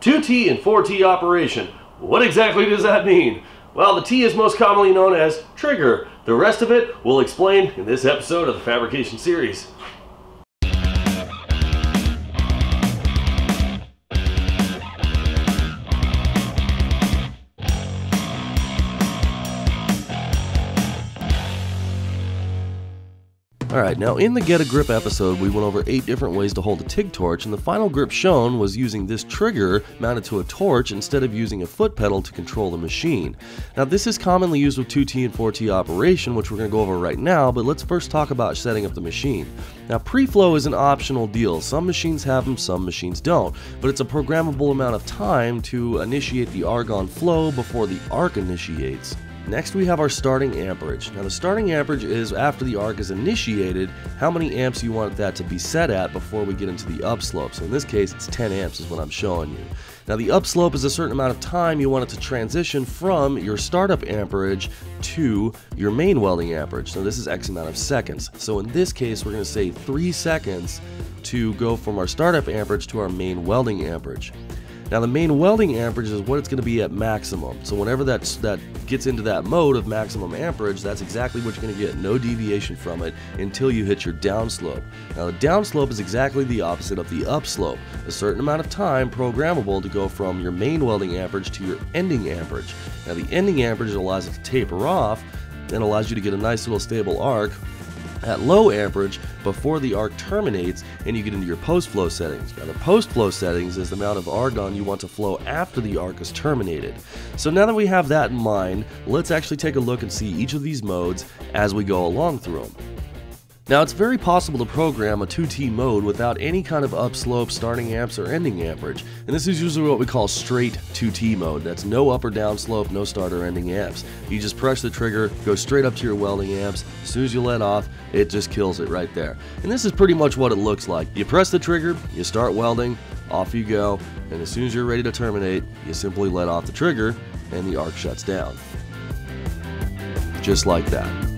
2T and 4T operation. What exactly does that mean? Well, the T is most commonly known as trigger. The rest of it we'll explain in this episode of the Fabrication Series. Alright, now in the Get a Grip episode, we went over 8 different ways to hold a TIG torch, and the final grip shown was using this trigger mounted to a torch instead of using a foot pedal to control the machine. Now this is commonly used with 2T and 4T operation, which we're going to go over right now, but let's first talk about setting up the machine. Now pre-flow is an optional deal, some machines have them, some machines don't, but it's a programmable amount of time to initiate the argon flow before the arc initiates. Next we have our starting amperage. Now the starting amperage is after the arc is initiated, how many amps you want that to be set at before we get into the upslope. So in this case it's 10 amps is what I'm showing you. Now the upslope is a certain amount of time you want it to transition from your startup amperage to your main welding amperage. So this is X amount of seconds. So in this case we're going to say 3 seconds to go from our startup amperage to our main welding amperage. Now the main welding amperage is what it's going to be at maximum. So whenever that, that gets into that mode of maximum amperage, that's exactly what you're going to get. No deviation from it until you hit your downslope. Now the downslope is exactly the opposite of the upslope. A certain amount of time programmable to go from your main welding amperage to your ending amperage. Now the ending amperage allows it to taper off and allows you to get a nice little stable arc at low amperage before the arc terminates and you get into your post flow settings. Now the post flow settings is the amount of argon you want to flow after the arc is terminated. So now that we have that in mind, let's actually take a look and see each of these modes as we go along through them. Now it's very possible to program a 2T mode without any kind of upslope, starting amps, or ending amperage, and this is usually what we call straight 2T mode. That's no up or down slope, no start or ending amps. You just press the trigger, go straight up to your welding amps, as soon as you let off, it just kills it right there. And this is pretty much what it looks like. You press the trigger, you start welding, off you go, and as soon as you're ready to terminate, you simply let off the trigger, and the arc shuts down. Just like that.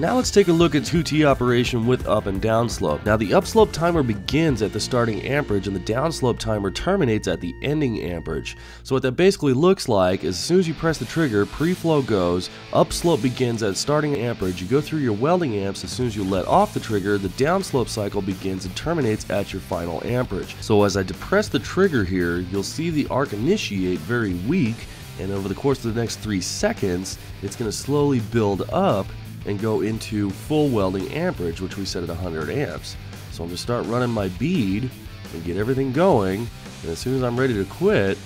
Now let's take a look at 2T operation with up and down slope. Now the upslope timer begins at the starting amperage and the downslope timer terminates at the ending amperage. So what that basically looks like is as soon as you press the trigger, pre-flow goes, upslope begins at starting amperage, you go through your welding amps, as soon as you let off the trigger, the downslope cycle begins and terminates at your final amperage. So as I depress the trigger here, you'll see the arc initiate very weak and over the course of the next 3 seconds, it's going to slowly build up and go into full welding amperage, which we set at 100 amps. So I'm going to start running my bead and get everything going. And as soon as I'm ready to quit,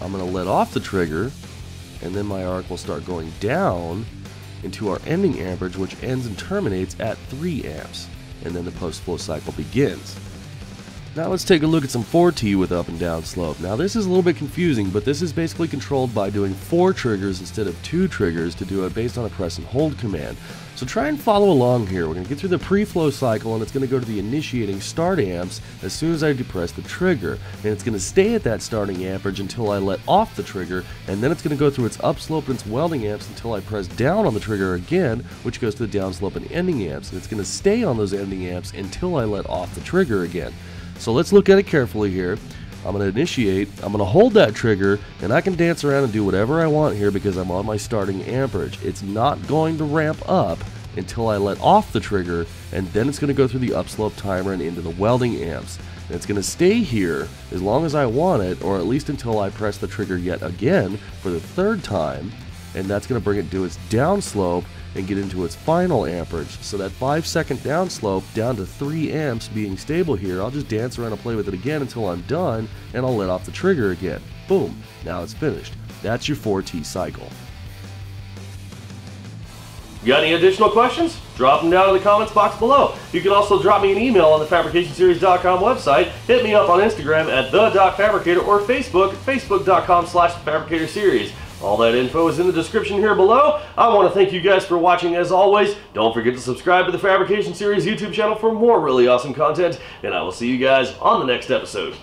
I'm going to let off the trigger and then my arc will start going down into our ending amperage, which ends and terminates at 3 amps. And then the post flow cycle begins. Now let's take a look at some 4T with up and down slope. Now this is a little bit confusing, but this is basically controlled by doing 4 triggers instead of 2 triggers to do it based on a press and hold command. So try and follow along here. We're going to get through the pre-flow cycle and it's going to go to the initiating start amps as soon as I depress the trigger. And it's going to stay at that starting amperage until I let off the trigger and then it's going to go through its upslope and its welding amps until I press down on the trigger again, which goes to the downslope and ending amps. And it's going to stay on those ending amps until I let off the trigger again. So let's look at it carefully here. I'm going to initiate, I'm going to hold that trigger, and I can dance around and do whatever I want here because I'm on my starting amperage. It's not going to ramp up until I let off the trigger, and then it's going to go through the upslope timer and into the welding amps. And it's going to stay here as long as I want it, or at least until I press the trigger yet again for the third time, and that's going to bring it to its downslope and get into its final amperage. So that 5 second downslope down to 3 amps being stable here, I'll just dance around and play with it again until I'm done and I'll let off the trigger again. Boom, now it's finished. That's your 4T cycle. Got any additional questions? Drop them down in the comments box below. You can also drop me an email on the FabricationSeries.com website, hit me up on Instagram at the.fabricator or Facebook facebook.com slash fabricatorseries. All that info is in the description here below. I want to thank you guys for watching as always. Don't forget to subscribe to the Fabrication Series YouTube channel for more really awesome content, and I will see you guys on the next episode.